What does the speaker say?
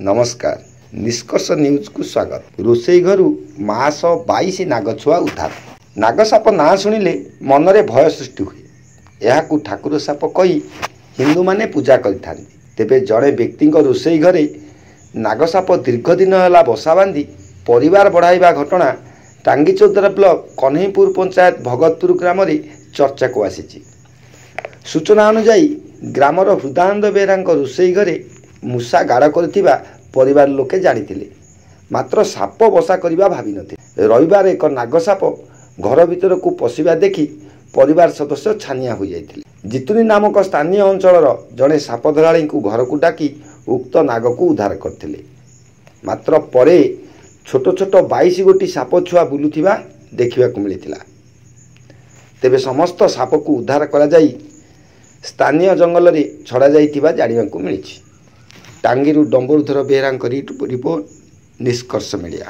ନମସ୍କାର। ନିଷ୍କର୍ଷ ନ୍ୟୁଜ୍କୁ ସ୍ୱାଗତ। ରୋଷେଇ ଘରୁ ମାସ ବାଇଶ ନାଗଛୁଆ ଉଦ୍ଧାର। ନାଗସାପ ନାଁ ଶୁଣିଲେ ମନରେ ଭୟ ସୃଷ୍ଟି ହୁଏ। ଏହାକୁ ଠାକୁର ସାପ କହି ହିନ୍ଦୁମାନେ ପୂଜା କରିଥାନ୍ତି। ତେବେ ଜଣେ ବ୍ୟକ୍ତିଙ୍କ ରୋଷେଇ ଘରେ ନାଗସାପ ଦୀର୍ଘ ଦିନ ହେଲା ବସା ବାନ୍ଧି ପରିବାର ବଢ଼ାଇବା ଘଟଣା ଟାଙ୍ଗିଚୋଦ୍ରା ବ୍ଲକ କହ୍ନେଇପୁର ପଞ୍ଚାୟତ ଭଗତପୁର ଗ୍ରାମରେ ଚର୍ଚ୍ଚାକୁ ଆସିଛି। ସୂଚନା ଅନୁଯାୟୀ ଗ୍ରାମର ହୃଦାନନ୍ଦ ବେହେରାଙ୍କ ରୋଷେଇ ଘରେ ମୂଷା ଗାଡ଼ କରିଥିବା ପରିବାର ଲୋକେ ଜାଣିଥିଲେ। ମାତ୍ର ସାପ ବସା କରିବା ଭାବିନଥିଲେ ରବିବାର ଏକ ନାଗସାପ ଘର ଭିତରକୁ ପଶିବା ଦେଖି ପରିବାର ସଦସ୍ୟ ଛାନିଆ ହୋଇଯାଇଥିଲେ। ଜିତୁନି ନାମକ ସ୍ଥାନୀୟ ଅଞ୍ଚଳର ଜଣେ ସାପ ଧରାଳୀଙ୍କୁ ଘରକୁ ଡାକି ଉକ୍ତ ନାଗକୁ ଉଦ୍ଧାର କରିଥିଲେ। ମାତ୍ର ପରେ ଛୋଟ ଛୋଟ ବାଇଶ ଗୋଟି ସାପ ଛୁଆ ବୁଲୁଥିବା ଦେଖିବାକୁ ମିଳିଥିଲା। ତେବେ ସମସ୍ତ ସାପକୁ ଉଦ୍ଧାର କରାଯାଇ ସ୍ଥାନୀୟ ଜଙ୍ଗଲରେ ଛଡ଼ାଯାଇଥିବା ଜାଣିବାକୁ ମିଳିଛି। ଟାଙ୍ଗିରୁ ଡମ୍ବରୁଧର ବେହେରାଙ୍କ ରିପୋର୍ଟ ନିଷ୍କର୍ଷ ମିଡ଼ିଆ